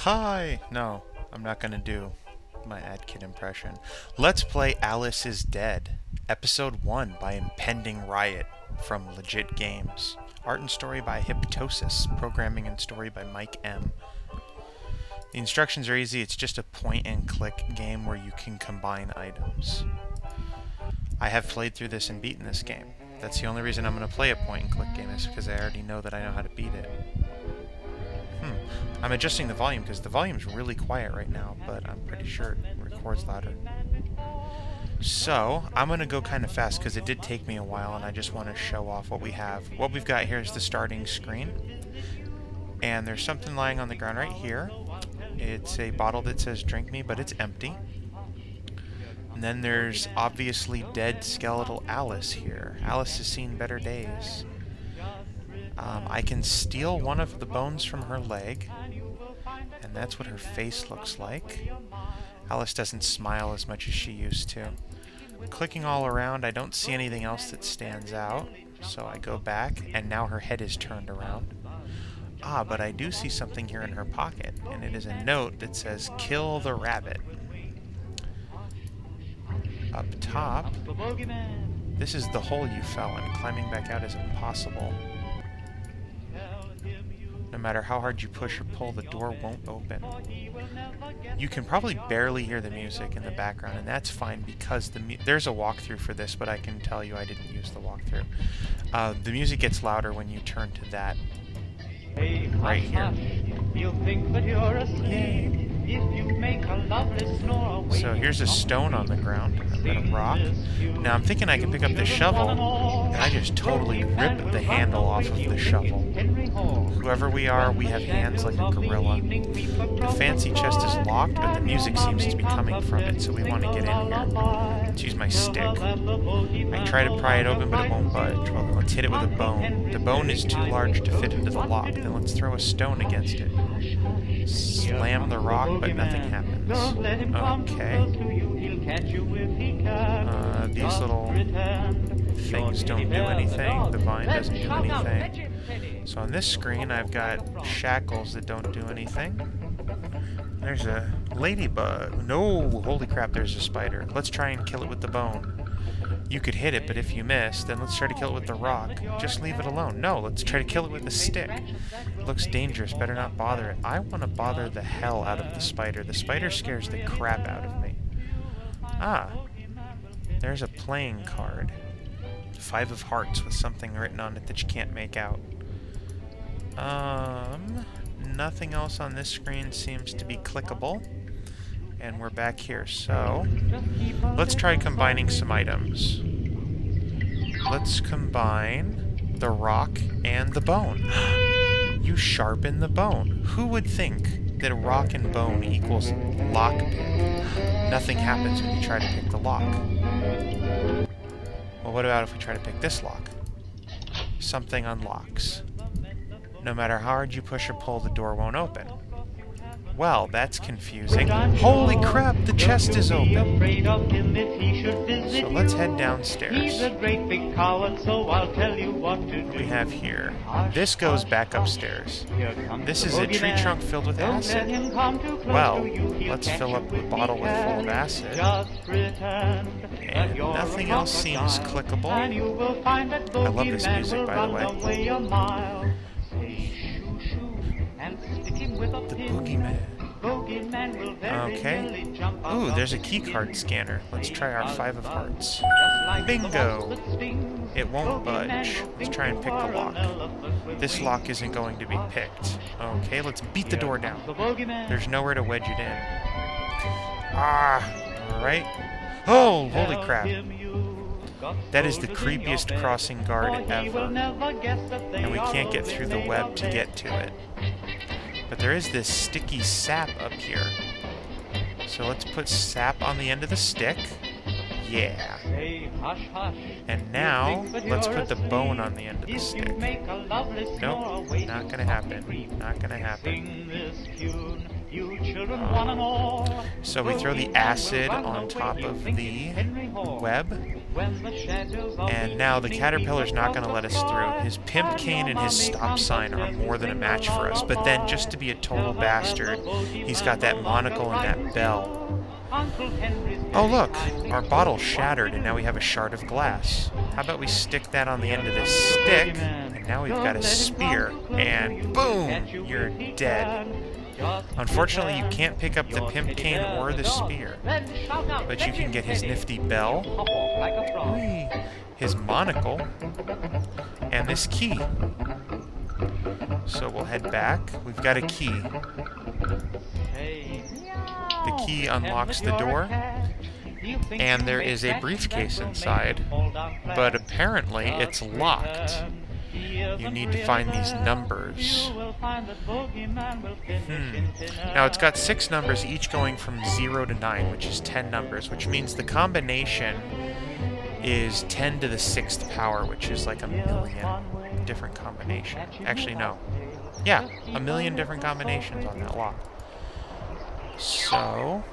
Hi! No, I'm not gonna do my ad kid impression. Let's play Alice is Dead, Episode 1 by Impending Riot from Legit Games. Art and story by Hyptosis, programming and story by Mike M. The instructions are easy, it's just a point and click game where you can combine items. I have played through this and beaten this game. That's the only reason I'm going to play a point and click game is because I already know that I know how to beat it. I'm adjusting the volume because the volume's really quiet right now, but I'm pretty sure it records louder. So, I'm going to go kind of fast because it did take me a while and I just want to show off what we have. What we've got here is the starting screen. And there's something lying on the ground right here. It's a bottle that says drink me, but it's empty. And then there's obviously dead skeletal Alice here. Alice has seen better days. Um, I can steal one of the bones from her leg, and that's what her face looks like. Alice doesn't smile as much as she used to. Clicking all around, I don't see anything else that stands out, so I go back, and now her head is turned around. Ah, but I do see something here in her pocket, and it is a note that says, Kill the rabbit. Up top, this is the hole you fell in. Climbing back out is impossible. No matter how hard you push or pull, the door won't open. You can probably barely hear the music in the background, and that's fine because the there's a walkthrough for this, but I can tell you I didn't use the walkthrough. Uh, the music gets louder when you turn to that right here. So here's a stone on the ground, a rock. Now I'm thinking I can pick up the shovel, and I just totally rip the handle off of the shovel. Whoever we are, we have hands like a gorilla. The fancy chest is locked, but the music seems to be coming from it, so we want to get in here. Let's use my stick. I try to pry it open, but it won't budge. Well, let's hit it with a bone. The bone is too large to fit into the lock. Then let's throw a stone against it. Slam the rock, but nothing happens. Okay. Uh, these little things don't do anything. The vine doesn't do anything. So on this screen, I've got shackles that don't do anything. There's a ladybug. No, holy crap, there's a spider. Let's try and kill it with the bone. You could hit it, but if you miss, then let's try to kill it with the rock. Just leave it alone. No, let's try to kill it with the stick. It looks dangerous. Better not bother it. I want to bother the hell out of the spider. The spider scares the crap out of me. Ah. There's a playing card. Five of hearts with something written on it that you can't make out. Um, nothing else on this screen seems to be clickable and we're back here. So, let's try combining some items. Let's combine the rock and the bone. you sharpen the bone. Who would think that a rock and bone equals lockpick? Nothing happens when you try to pick the lock. Well, what about if we try to pick this lock? Something unlocks. No matter how hard you push or pull, the door won't open. Well, that's confusing. Holy crap, the chest is open. So let's head downstairs. What we have here? This goes back upstairs. This is a tree trunk filled with acid. Well, let's fill up the bottle with full of acid. And nothing else seems clickable. I love this music, by the way. The boogeyman. Okay. Ooh, there's a keycard scanner. Let's try our five of hearts. Bingo! It won't budge. Let's try and pick the lock. This lock isn't going to be picked. Okay, let's beat the door down. There's nowhere to wedge it in. Ah, alright. Oh, holy crap. That is the creepiest crossing guard ever. And we can't get through the web to get to it. But there is this sticky sap up here. So let's put sap on the end of the stick. Yeah. And now, let's put the bone on the end of the stick. Nope, not gonna happen. Not gonna happen. Um, so we throw the acid on top of the web. And now the caterpillar's not going to let us through. His pimp cane and his stop sign are more than a match for us. But then, just to be a total bastard, he's got that monocle and that bell. Oh look, our bottle shattered and now we have a shard of glass. How about we stick that on the end of this stick, and now we've got a spear, and boom, you're dead. Unfortunately, you can't pick up the pimp cane or the spear, but you can get his nifty bell, his monocle, and this key. So we'll head back. We've got a key. The key unlocks the door, and there is a briefcase inside, but apparently it's locked. You need to find these numbers. Hmm. Now it's got six numbers, each going from 0 to 9, which is 10 numbers, which means the combination is 10 to the 6th power, which is like a million different combinations. Actually, no. Yeah, a million different combinations on that lock. So,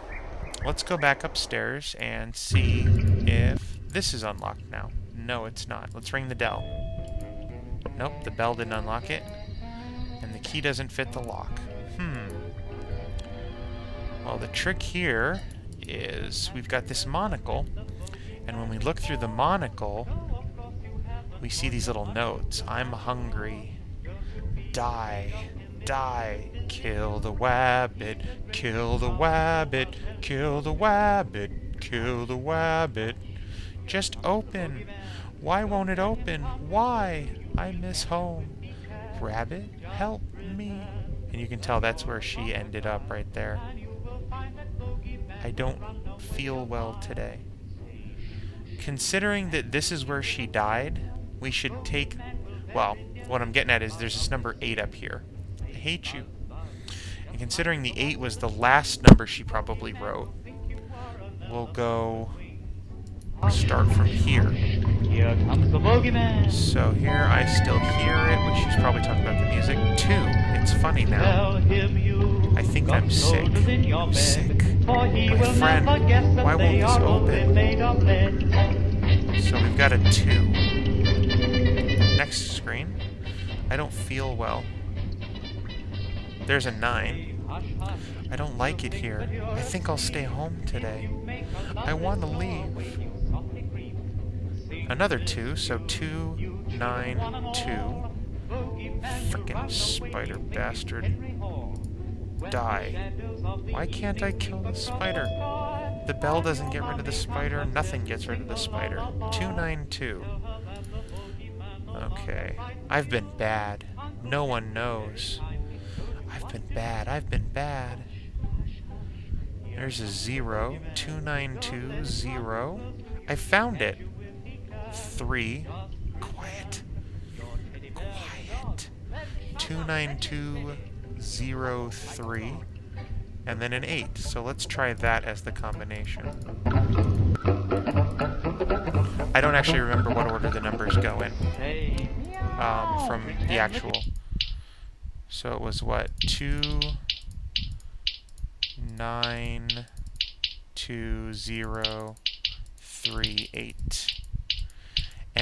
let's go back upstairs and see if this is unlocked now. No, it's not. Let's ring the bell. Nope, the bell didn't unlock it. And the key doesn't fit the lock. Hmm. Well, the trick here is we've got this monocle, and when we look through the monocle, we see these little notes. I'm hungry. Die. Die. Kill the wabbit. Kill the wabbit. Kill the wabbit. Kill the wabbit. Just open. Why won't it open? Why? I miss home. Rabbit, help me. And you can tell that's where she ended up right there. I don't feel well today. Considering that this is where she died, we should take... Well, what I'm getting at is there's this number 8 up here. I hate you. And considering the 8 was the last number she probably wrote, we'll go start from here. Here comes the bogeyman. So here I still hear it, which she's probably talking about the music. Two, it's funny now. Tell him you I think I'm sick. soldiers in your I'm sick. For he My friend, never guess that why won't this open? made of lead. So we've got a two. Next screen. I don't feel well. There's a nine. I don't like it here. I think I'll stay home today. I want to leave. Another two, so two, nine, two. Frickin' spider bastard. Die. Why can't I kill the spider? The bell doesn't get rid of the spider. Nothing gets rid of the spider. 292. Okay. I've been bad. No one knows. I've been bad. I've been bad. There's a zero. 292, zero. I found it. Three. Quiet. Quiet. 29203 and then an 8. So let's try that as the combination. I don't actually remember what order the numbers go in um, from the actual. So it was what? 2 9 2 0 3 8.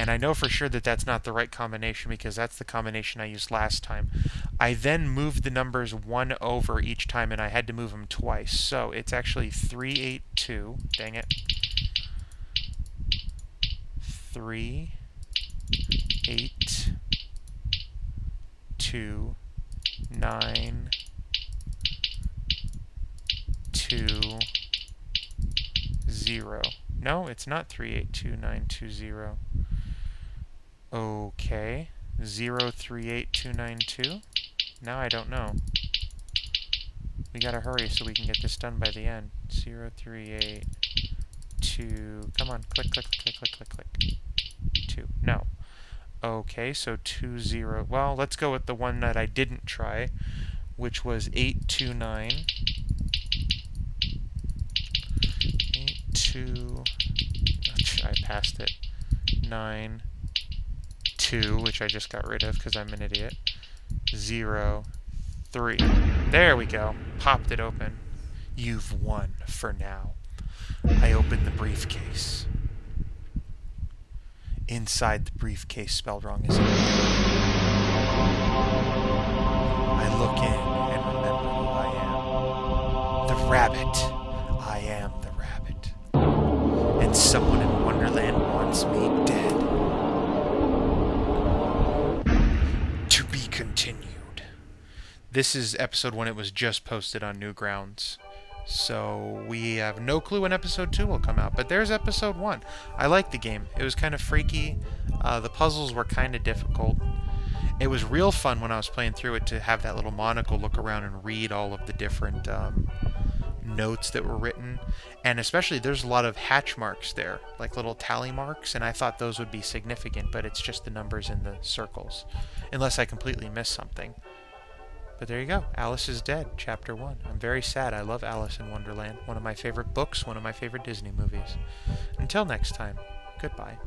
And I know for sure that that's not the right combination because that's the combination I used last time. I then moved the numbers one over each time and I had to move them twice. So it's actually 382. Dang it. 3 8 2 9 2 0. No, it's not 3829220. Okay. 038292? Now I don't know. We gotta hurry so we can get this done by the end. 0382... Come on, click, click, click, click, click, click. 2. No. Okay, so 20... Well, let's go with the one that I didn't try, which was 829... 82... I passed it. 9... 2, which I just got rid of because I'm an idiot. 0, 3. There we go. Popped it open. You've won for now. I opened the briefcase. inside the briefcase spelled wrong is? I look in and remember who I am. The rabbit. I am the rabbit. And someone in Wonderland wants me dead. Continued. This is episode one. It was just posted on Newgrounds. So we have no clue when episode two will come out. But there's episode one. I liked the game. It was kind of freaky. Uh, the puzzles were kind of difficult. It was real fun when I was playing through it to have that little monocle look around and read all of the different um, notes that were written. And especially, there's a lot of hatch marks there, like little tally marks. And I thought those would be significant, but it's just the numbers in the circles. Unless I completely missed something. But there you go. Alice is Dead, Chapter 1. I'm very sad. I love Alice in Wonderland. One of my favorite books, one of my favorite Disney movies. Until next time, goodbye.